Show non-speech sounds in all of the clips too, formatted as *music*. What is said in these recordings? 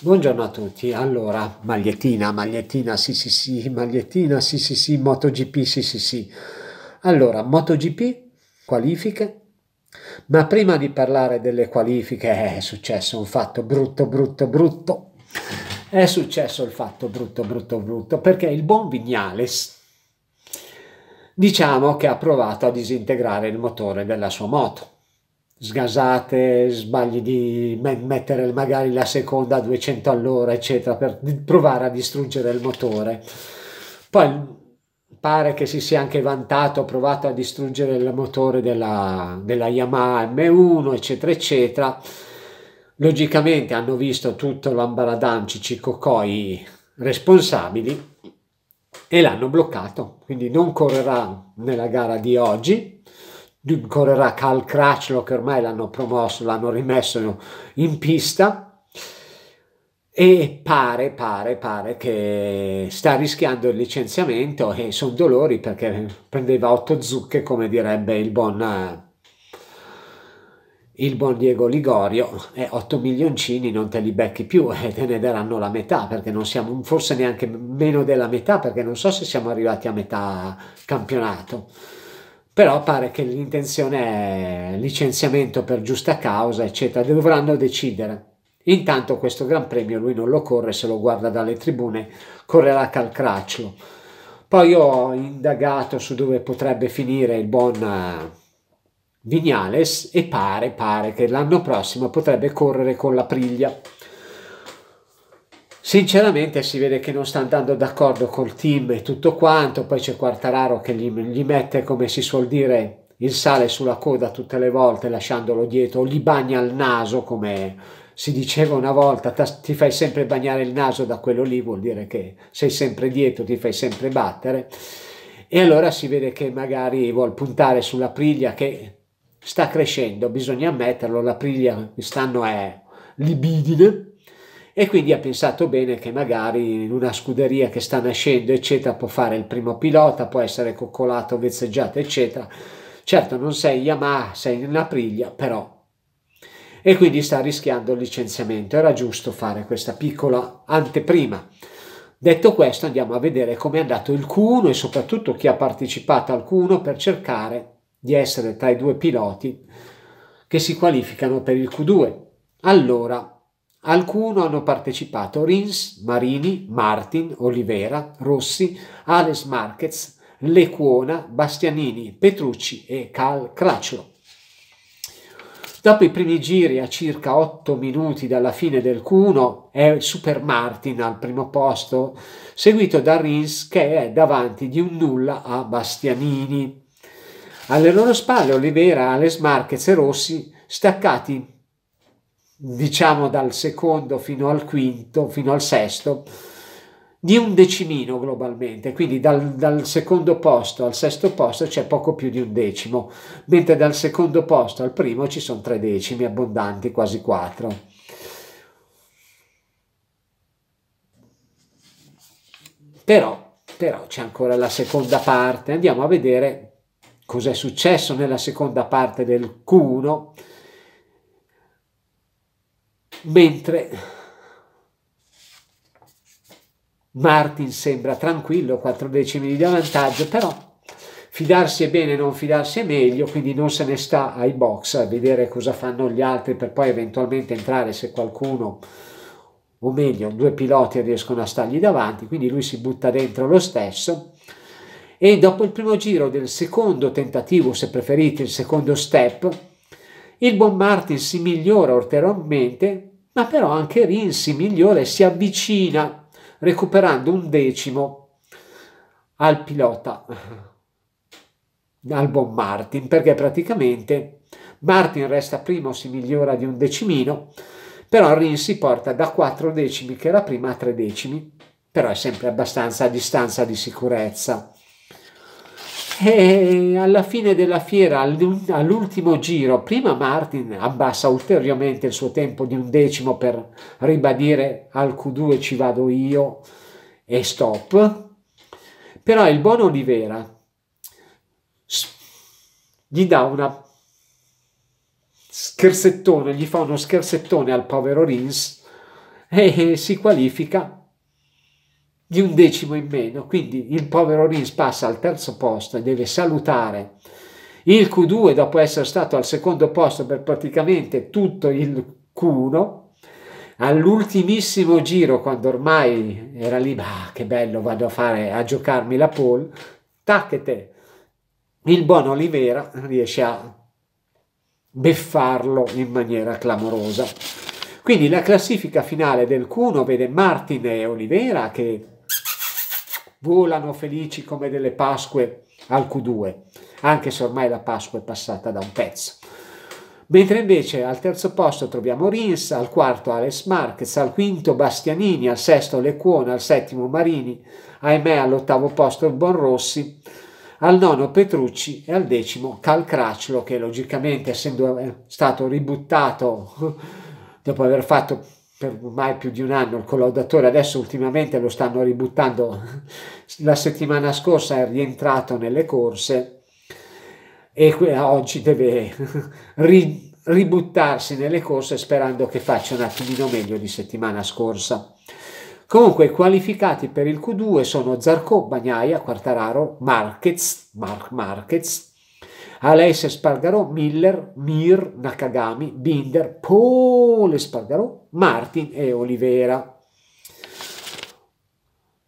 Buongiorno a tutti. Allora, magliettina, magliettina, sì, sì, sì, magliettina, sì, sì, sì, MotoGP, sì, sì, sì. Allora, MotoGP, qualifiche. Ma prima di parlare delle qualifiche è successo un fatto brutto, brutto, brutto. È successo il fatto brutto, brutto, brutto, perché il buon Vignales, diciamo che ha provato a disintegrare il motore della sua moto sgasate, sbagli di mettere magari la seconda a 200 all'ora, eccetera, per provare a distruggere il motore. Poi pare che si sia anche vantato, ha provato a distruggere il motore della, della Yamaha M1, eccetera, eccetera. Logicamente hanno visto tutto l'ambaradan Cicicocoi responsabili e l'hanno bloccato, quindi non correrà nella gara di oggi, correrà Cal Crutchlow che ormai l'hanno promosso, l'hanno rimesso in pista. E pare, pare, pare che sta rischiando il licenziamento e sono dolori perché prendeva otto zucche come direbbe il buon, il buon Diego Ligorio. E 8 milioncini non te li becchi più e te ne daranno la metà perché non siamo forse neanche meno della metà perché non so se siamo arrivati a metà campionato però pare che l'intenzione è licenziamento per giusta causa, eccetera, dovranno decidere. Intanto questo Gran Premio lui non lo corre, se lo guarda dalle tribune, correrà Calcraccio. Poi ho indagato su dove potrebbe finire il buon eh, Vignales e pare, pare che l'anno prossimo potrebbe correre con la Priglia. Sinceramente si vede che non sta andando d'accordo col team e tutto quanto, poi c'è Quartararo che gli, gli mette, come si suol dire, il sale sulla coda tutte le volte lasciandolo dietro, gli bagna il naso come si diceva una volta, ti fai sempre bagnare il naso da quello lì, vuol dire che sei sempre dietro, ti fai sempre battere. E allora si vede che magari vuol puntare sulla priglia che sta crescendo, bisogna ammetterlo, la priglia quest'anno è libidine, e quindi ha pensato bene che magari in una scuderia che sta nascendo eccetera può fare il primo pilota, può essere coccolato, vezzeggiato eccetera. Certo non sei Yamaha, sei in Aprilia, però. E quindi sta rischiando il licenziamento, era giusto fare questa piccola anteprima. Detto questo andiamo a vedere come è andato il Q1 e soprattutto chi ha partecipato al Q1 per cercare di essere tra i due piloti che si qualificano per il Q2. Allora, Alcuno hanno partecipato Rins, Marini, Martin, Olivera, Rossi, Alex Marquez, Lecuona, Bastianini, Petrucci e Cal Craccio. Dopo i primi giri, a circa 8 minuti dalla fine del Q1, è Super Martin al primo posto, seguito da Rins che è davanti di un nulla a Bastianini. Alle loro spalle Olivera, Alex Marquez e Rossi staccati diciamo dal secondo fino al quinto, fino al sesto, di un decimino globalmente, quindi dal, dal, secondo posto al sesto posto c'è poco più di un decimo, mentre dal secondo posto al primo ci sono tre decimi abbondanti, quasi quattro. Però, però c'è ancora la seconda parte, andiamo a vedere cosa è successo nella seconda parte del Q1 mentre Martin sembra tranquillo, 4 decimi di vantaggio, però fidarsi è bene, non fidarsi è meglio, quindi non se ne sta ai box a vedere cosa fanno gli altri per poi eventualmente entrare se qualcuno, o meglio, due piloti riescono a stargli davanti, quindi lui si butta dentro lo stesso. E dopo il primo giro del secondo tentativo, se preferite il secondo step, il buon Martin si migliora ulteriormente ma però anche Rinsi migliore si avvicina recuperando un decimo al pilota, al buon Martin, perché praticamente Martin resta primo, si migliora di un decimino, però Rinsi porta da 4 decimi che era prima a 3 decimi, però è sempre abbastanza a distanza di sicurezza. E alla fine della fiera, all'ultimo giro, prima Martin abbassa ulteriormente il suo tempo di un decimo per ribadire al Q2 ci vado io e stop. Però il buon Olivera gli dà una scherzettone, gli fa uno scherzettone al povero Rins e si qualifica di un decimo in meno, quindi il povero Rins passa al terzo posto e deve salutare il Q2 dopo essere stato al secondo posto per praticamente tutto il Q1 all'ultimissimo giro quando ormai era lì ah, che bello vado a fare a giocarmi la pole tacchete il buon Olivera riesce a beffarlo in maniera clamorosa. Quindi la classifica finale del Q1 vede Martin e Olivera che volano felici come delle Pasque al Q2, anche se ormai la Pasqua è passata da un pezzo. Mentre invece al terzo posto troviamo Rins, al quarto Alex Marquez, al quinto Bastianini, al sesto Lecuona, al settimo Marini, ahimè all'ottavo posto il Bon Rossi, al nono Petrucci e al decimo Cal Craclo che logicamente essendo stato ributtato *laughs* dopo aver fatto per ormai più di un anno il collaudatore, adesso ultimamente lo stanno ributtando, *laughs* la settimana scorsa è rientrato nelle corse e oggi deve *laughs* ri, ributtarsi nelle corse sperando che faccia un attimino meglio di settimana scorsa. Comunque qualificati per il Q2 sono Zarco, Bagnaia, Quartararo, Marquez, Mark Marquez, Aleix Espargarò, Miller, Mir, Nakagami, Binder, Paul Espargarò, Martin e Olivera.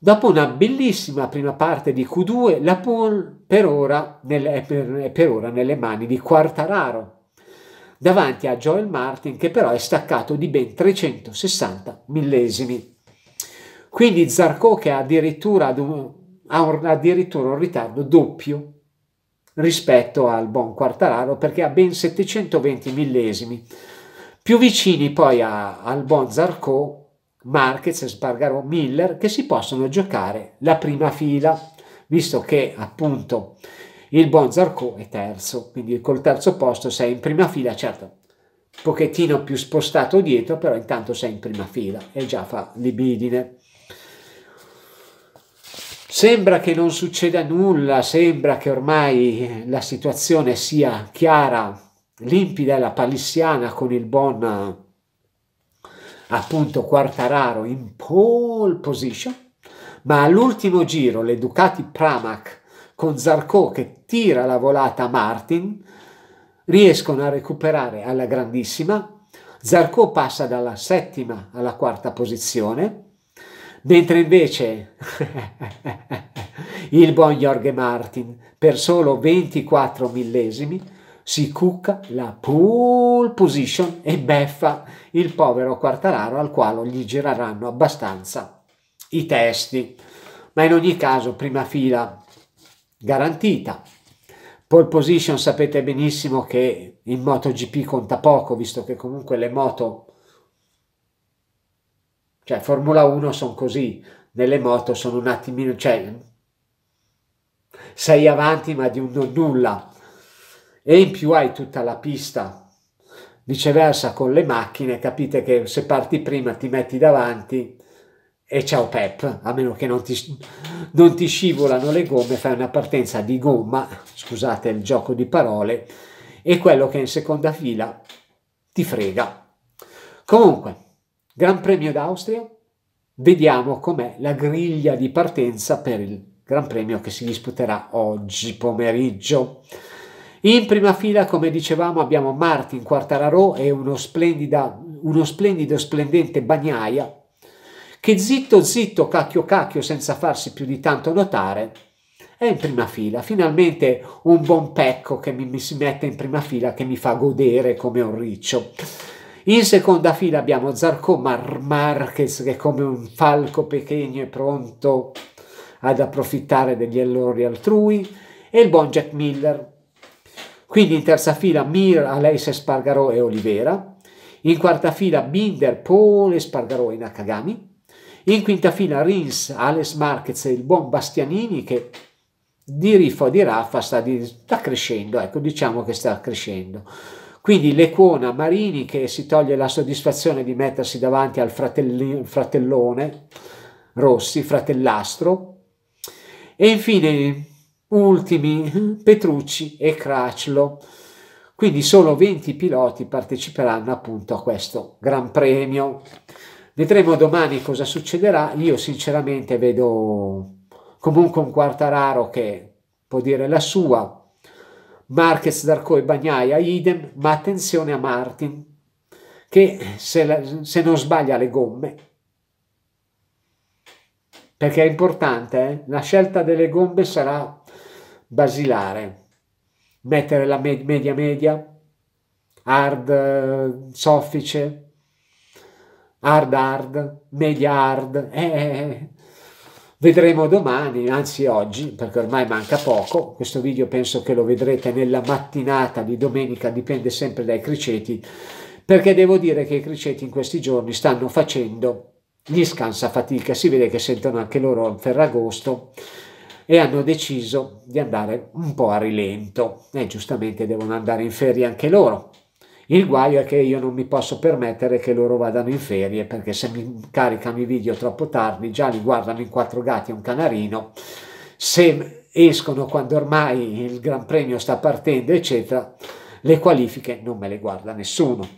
Dopo una bellissima prima parte di Q2, la Paul per ora, nelle, per, per ora nelle mani di Quartararo, davanti a Joel Martin che però è staccato di ben 360 millesimi. Quindi Zarco che ha addirittura, ha addirittura un ritardo doppio rispetto al buon Quartararo perché ha ben 720 millesimi. Più vicini poi a, al buon Zarco, Marquez Spargarò Miller che si possono giocare la prima fila, visto che appunto il buon Zarco è terzo, quindi col terzo posto sei in prima fila, certo, un pochettino più spostato dietro, però intanto sei in prima fila e già fa libidine. Sembra che non succeda nulla, sembra che ormai la situazione sia chiara, limpida e la palissiana con il buon appunto Quartararo in pole position, ma all'ultimo giro le Ducati Pramac con Zarco che tira la volata a Martin riescono a recuperare alla grandissima, Zarco passa dalla settima alla quarta posizione, mentre invece *laughs* il buon Jorge Martin per solo 24 millesimi si cucca la pole position e beffa il povero Quartararo al quale gli gireranno abbastanza i testi. Ma in ogni caso, prima fila garantita. Pole position sapete benissimo che in MotoGP conta poco, visto che comunque le moto cioè, Formula 1 sono così, nelle moto sono un attimino, cioè, sei avanti ma di un non nulla. E in più hai tutta la pista. Viceversa con le macchine, capite che se parti prima ti metti davanti e ciao Pep, a meno che non ti, non ti scivolano le gomme, fai una partenza di gomma, scusate il gioco di parole, e quello che è in seconda fila ti frega. Comunque, Gran Premio d'Austria, vediamo com'è la griglia di partenza per il Gran Premio che si disputerà oggi pomeriggio. In prima fila, come dicevamo, abbiamo Martin Quartararo e uno, uno splendido, splendente Bagnaia, che zitto zitto, cacchio cacchio, senza farsi più di tanto notare, è in prima fila. Finalmente un buon pecco che mi, mi si mette in prima fila, che mi fa godere come un riccio. In seconda fila abbiamo Zarco Mar Marquez che è come un falco pequeño e pronto ad approfittare degli errori altrui e il buon Jack Miller. Quindi in terza fila Mir, Aleix Spargarò e Olivera. In quarta fila Binder, Paul Espargarò e Nakagami. In quinta fila Rins, Alex Marquez e il buon Bastianini che di riffo di raffa sta, di, sta crescendo, ecco diciamo che sta crescendo. Quindi l'Equona Marini che si toglie la soddisfazione di mettersi davanti al fratellone Rossi, fratellastro. E infine ultimi Petrucci e Craclo. Quindi solo 20 piloti parteciperanno appunto a questo Gran Premio. Vedremo domani cosa succederà. Io sinceramente vedo comunque un Quartararo che può dire la sua. Marquez, Darco e Bagnaia idem, ma attenzione a Martin che se, la, se non sbaglia le gomme perché è importante, eh? la scelta delle gomme sarà basilare. Mettere la media media, hard eh, soffice, hard hard, media hard. Eh, eh, vedremo domani, anzi oggi, perché ormai manca poco. Questo video penso che lo vedrete nella mattinata di domenica, dipende sempre dai criceti, perché devo dire che i criceti in questi giorni stanno facendo gli scansa fatica, si vede che sentono anche loro il Ferragosto e hanno deciso di andare un po' a rilento e giustamente devono andare in ferie anche loro. Il guaio è che io non mi posso permettere che loro vadano in ferie perché se mi caricano i video troppo tardi già li guardano in quattro gatti e un canarino, se escono quando ormai il Gran Premio sta partendo eccetera, le qualifiche non me le guarda nessuno.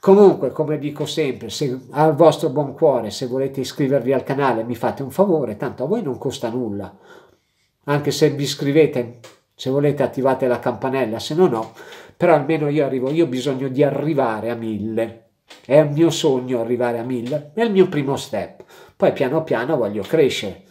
Comunque, come dico sempre, se al vostro buon cuore, se volete iscrivervi al canale, mi fate un favore, tanto a voi non costa nulla. Anche se vi iscrivete, se volete attivate la campanella, se no no, però almeno io arrivo, io ho bisogno di arrivare a mille. È il mio sogno arrivare a mille, è il mio primo step. Poi piano piano voglio crescere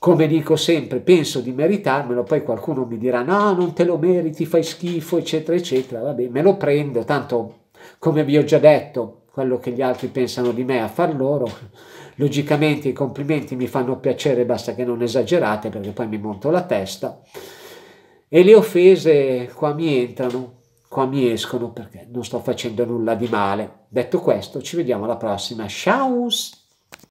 come dico sempre, penso di meritarmelo, poi qualcuno mi dirà no, non te lo meriti, fai schifo, eccetera, eccetera, vabbè, me lo prendo, tanto come vi ho già detto, quello che gli altri pensano di me a far loro, logicamente i complimenti mi fanno piacere, basta che non esagerate perché poi mi monto la testa, e le offese qua mi entrano, qua mi escono perché non sto facendo nulla di male. Detto questo, ci vediamo alla prossima, ciao!